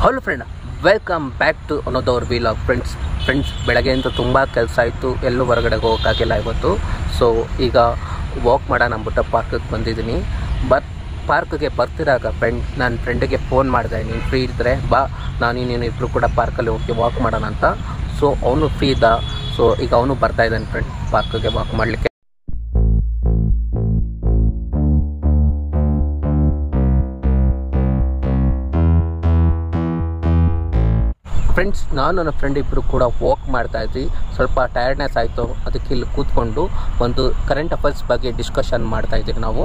Hello friend welcome back to another vlog friends friends ಬೆಳಗ್ಗೆಯಿಂದ ತುಂಬ ಕೆಲಸ ಆಯಿತು. ಎಲ್ಲೂ ಹೊರಗಡೆ ಹೋಗೋಕ್ಕಾಗಿಲ್ಲ ಇವತ್ತು. ಸೊ ಈಗ ವಾಕ್ ಮಾಡೋಣ ಅಂದ್ಬಿಟ್ಟು ಪಾರ್ಕಿಗೆ ಬಂದಿದ್ದೀನಿ. ಬಟ್ ಪಾರ್ಕ್ಗೆ ಬರ್ತಿರಾಗ ಫ್ರೆಂಡ್ ನನ್ನ ಫ್ರೆಂಡಿಗೆ ಫೋನ್ ಮಾಡಿದೆ. ನೀನು ಫ್ರೀ ಇದ್ದರೆ ಬಾ. ನಾನು ನೀನು ಇಬ್ಬರು ಕೂಡ ಪಾರ್ಕಲ್ಲಿ ಹೋಗಿ ವಾಕ್ ಮಾಡೋಣ ಅಂತ. ಸೊ ಅವನು ಫ್ರೀ ಇದ್ದ. ಸೊ ಈಗ ಅವನು ಬರ್ತಾ ಇದ್ದಾನೆ ಫ್ರೆಂಡ್ ಪಾರ್ಕ್ಗೆ ವಾಕ್ ಮಾಡಲಿಕ್ಕೆ. ಫ್ರೆಂಡ್ಸ್ ನಾನು ನನ್ನ ಫ್ರೆಂಡ್ ಇಬ್ಬರು ಕೂಡ ವಾಕ್ ಮಾಡ್ತಾ ಇದ್ವಿ. ಸ್ವಲ್ಪ ಟಯರ್ಡ್ನೆಸ್ ಆಯಿತು. ಅದಕ್ಕೆ ಇಲ್ಲಿ ಕೂತ್ಕೊಂಡು ಒಂದು ಕರೆಂಟ್ ಅಫೇರ್ಸ್ ಬಗ್ಗೆ ಡಿಸ್ಕಷನ್ ಮಾಡ್ತಾ ಇದ್ದೀವಿ ನಾವು.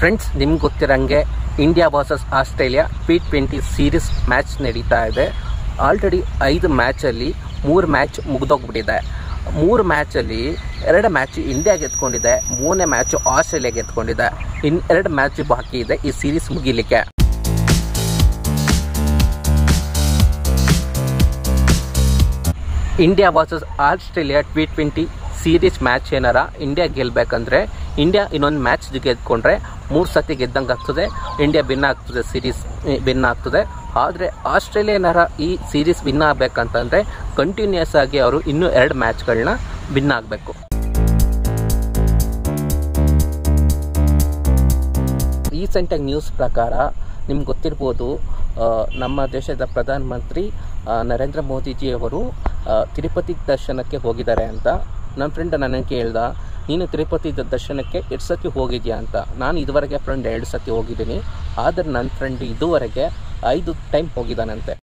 ಫ್ರೆಂಡ್ಸ್ ನಿಮ್ಗೆ ಗೊತ್ತಿರಂಗೆ India versus Australia T twenty series match ನಡೀತಾ ಇದೆ. ಆಲ್ರೆಡಿ ಐದು ಮ್ಯಾಚಲ್ಲಿ ಮೂರು ಮ್ಯಾಚ್ ಮುಗ್ದೋಗ್ಬಿಟ್ಟಿದೆ. ಮೂರು ಮ್ಯಾಚಲ್ಲಿ ಎರಡು ಮ್ಯಾಚ್ ಇಂಡಿಯಾ ಗೆದ್ಕೊಂಡಿದೆ, ಮೂರನೇ ಮ್ಯಾಚ್ ಆಸ್ಟ್ರೇಲಿಯಾ ಗೆದ್ಕೊಂಡಿದೆ. ಇನ್ನು ಎರಡು ಮ್ಯಾಚ್ ಬಾಕಿ ಇದೆ ಈ series ಮುಗಿಲಿಕ್ಕೆ. India versus Australia T twenty series match ಏನಾರ ಇಂಡಿಯಾ ಗೆಲ್ಲಬೇಕಂದ್ರೆ ಇಂಡಿಯಾ ಇನ್ನೊಂದು ಮ್ಯಾಚ್ ಗೆದ್ಕೊಂಡ್ರೆ ಮೂರು ಸತಿ ಗೆದ್ದಂಗೆ ಆಗ್ತದೆ ಇಂಡಿಯಾ ಭಿನ್ನ ಆಗ್ತದೆ ಸೀರೀಸ್ ಭಿನ್ನ ಆಗ್ತದೆ. ಆದರೆ ಆಸ್ಟ್ರೇಲಿಯಾ ಏನಾರ ಈ ಸೀರೀಸ್ ವಿನ್ ಆಗಬೇಕಂತಂದರೆ ಕಂಟಿನ್ಯೂಸ್ ಆಗಿ ಅವರು ಇನ್ನೂ ಎರಡು ಮ್ಯಾಚ್ಗಳನ್ನ ವಿನ್ ಆಗಬೇಕು. ರೀಸೆಂಟಾಗಿ ನ್ಯೂಸ್ ಪ್ರಕಾರ ನಿಮ್ಗೆ ಗೊತ್ತಿರ್ಬೋದು ನಮ್ಮ ದೇಶದ ಪ್ರಧಾನಮಂತ್ರಿ ನರೇಂದ್ರ ಮೋದಿಜಿಯವರು ತಿರುಪತಿ ದರ್ಶನಕ್ಕೆ ಹೋಗಿದ್ದಾರೆ ಅಂತ. ನನ್ನ ಫ್ರೆಂಡ್ ನನಗೆ ಕೇಳ್ದ ನೀನು ತಿರುಪತಿ ದರ್ಶನಕ್ಕೆ ಎರಡು ಸತಿ ಹೋಗಿದ್ಯಾ? ಅಂತ. ನಾನು ಇದುವರೆಗೆ ಫ್ರೆಂಡ್ ಎರಡು ಸತಿ ಹೋಗಿದ್ದೀನಿ. ಆದರೆ ನನ್ನ ಫ್ರೆಂಡ್ ಇದುವರೆಗೆ ಐದು ಟೈಮ್ ಹೋಗಿದ್ದಾನಂತೆ.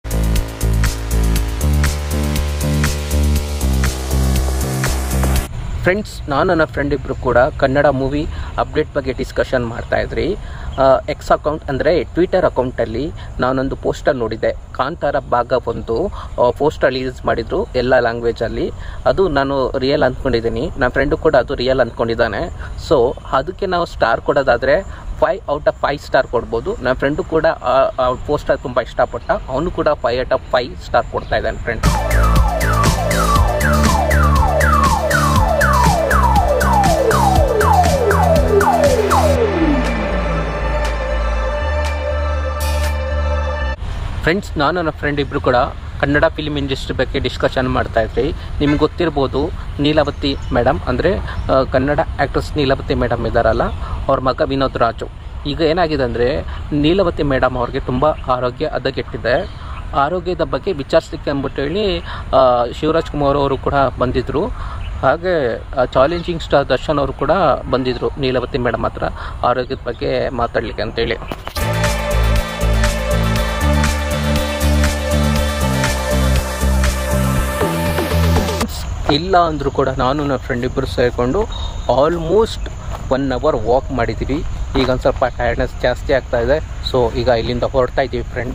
ಫ್ರೆಂಡ್ಸ್ ನಾನು ನನ್ನ ಫ್ರೆಂಡ್ ಇಬ್ಬರು ಕೂಡ ಕನ್ನಡ ಮೂವಿ ಅಪ್ಡೇಟ್ ಬಗ್ಗೆ ಡಿಸ್ಕಷನ್ ಮಾಡ್ತಾ ಇದ್ರಿ. ಎಕ್ಸ್ ಅಕೌಂಟ್ ಅಂದರೆ ಟ್ವಿಟರ್ ಅಕೌಂಟಲ್ಲಿ ನಾನೊಂದು ಪೋಸ್ಟರ್ ನೋಡಿದ್ದೆ. ಕಾಂತಾರ ಭಾಗ ಒಂದು ಪೋಸ್ಟರ್ ರಿಲೀಸ್ ಮಾಡಿದರು ಎಲ್ಲ ಲ್ಯಾಂಗ್ವೇಜಲ್ಲಿ ಅದು ನಾನು ರಿಯಲ್ ಅಂದ್ಕೊಂಡಿದ್ದೀನಿ ನನ್ನ ಫ್ರೆಂಡು ಕೂಡ ಅದು ರಿಯಲ್ ಅಂದ್ಕೊಂಡಿದ್ದಾನೆ ಸೊ ಅದಕ್ಕೆ ನಾವು star ಕೊಡೋದಾದರೆ five out of five star ಕೊಡ್ಬೋದು. ನನ್ನ ಫ್ರೆಂಡು ಕೂಡ ಪೋಸ್ಟರ್ ತುಂಬ ಇಷ್ಟಪಟ್ಟ. ಅವನು ಕೂಡ five out of five star ಕೊಡ್ತಾ ಇದ್ದಾನೆ ಫ್ರೆಂಡ್ ಫ್ರೆಂಡ್ಸ್ ನಾನು ನನ್ನ ಫ್ರೆಂಡ್ ಇಬ್ಬರು ಕೂಡ ಕನ್ನಡ ಫಿಲ್ಮ್ ಇಂಡಸ್ಟ್ರಿ ಬಗ್ಗೆ ಡಿಸ್ಕಷನ್ ಮಾಡ್ತಾ ಇದ್ವಿ. ನಿಮ್ಗೆ ಗೊತ್ತಿರ್ಬೋದು ನೀಲಾವತಿ ಮೇಡಮ್ ಅಂದರೆ ಕನ್ನಡ ಆ್ಯಕ್ಟ್ರೆಸ್ ನೀಲಾವತಿ ಮೇಡಮ್ ಇದ್ದಾರಲ್ಲ, ಅವ್ರ ಮಗ ವಿನೋದ್ ರಾಜು. ಈಗ ಏನಾಗಿದೆ ಅಂದರೆ, ನೀಲವತಿ ಮೇಡಮ್ ಅವ್ರಿಗೆ ತುಂಬ ಆರೋಗ್ಯ ಹದಗೆಟ್ಟಿದೆ. ಆರೋಗ್ಯದ ಬಗ್ಗೆ ವಿಚಾರಿಸ್ಲಿಕ್ಕೆ ಅಂದ್ಬಿಟ್ಟು ಹೇಳಿ ಶಿವರಾಜ್ ಕುಮಾರ್ ಅವರು ಕೂಡ ಬಂದಿದ್ದರು ಹಾಗೆ ಚಾಲೆಂಜಿಂಗ್ ಸ್ಟಾರ್ ದರ್ಶನ್ ಅವರು ಕೂಡ ಬಂದಿದ್ದರು ನೀಲವತಿ ಮೇಡಮ್ ಹತ್ರ ಆರೋಗ್ಯದ ಬಗ್ಗೆ ಮಾತಾಡಲಿಕ್ಕೆ ಅಂತೇಳಿ. ಇಲ್ಲ ಅಂದರೂ ಕೂಡ ನಾನು ನನ್ನ ಫ್ರೆಂಡ್ ಇಬ್ಬರು ಸೇರಿಕೊಂಡು ಆಲ್ಮೋಸ್ಟ್ ಒನ್ ಅವರ್ ವಾಕ್ ಮಾಡಿದ್ದೀವಿ ಈಗ ಒಂದು ಸ್ವಲ್ಪ ಟೈರ್ಡ್ನೆಸ್ ಜಾಸ್ತಿ ಆಗ್ತಾ ಇದೆ. ಸೊ ಈಗ ಇಲ್ಲಿಂದ ಹೊರಡ್ತಾ ಇದ್ದೀವಿ ಫ್ರೆಂಡ್